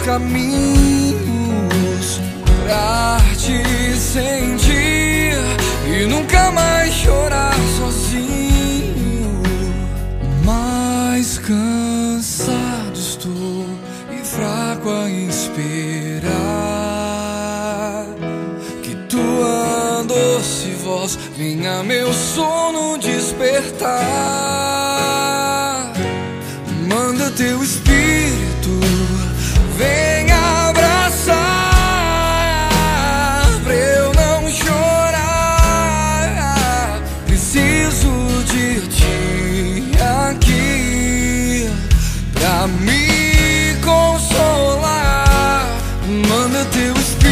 caminhos pra te sentir e nunca mais chorar sozinho. Mas cansado estou e fraco a esperar que tua doce voz venha meu sono despertar. Manda teu espírito could do is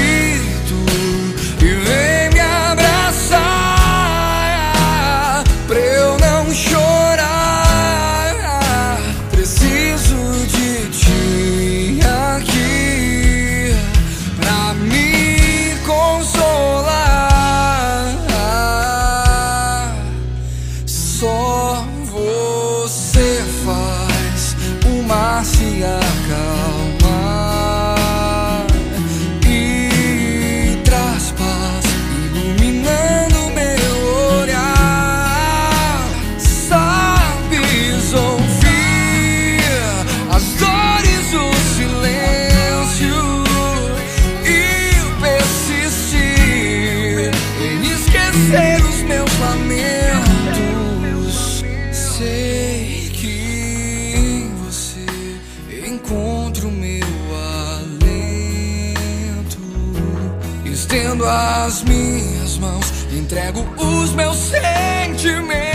lamentos. Sei que em você encontro meu alento. Estendo as minhas mãos, entrego os meus sentimentos.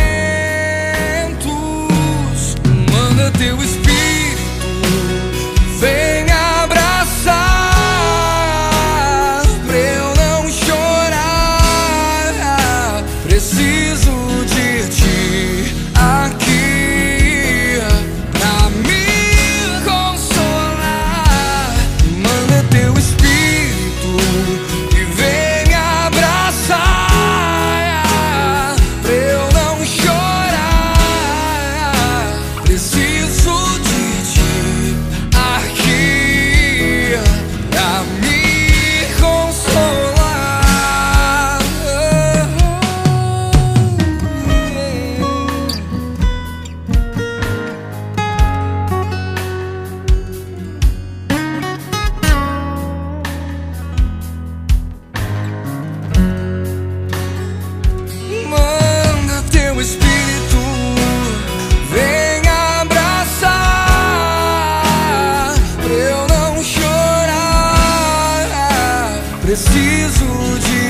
preciso de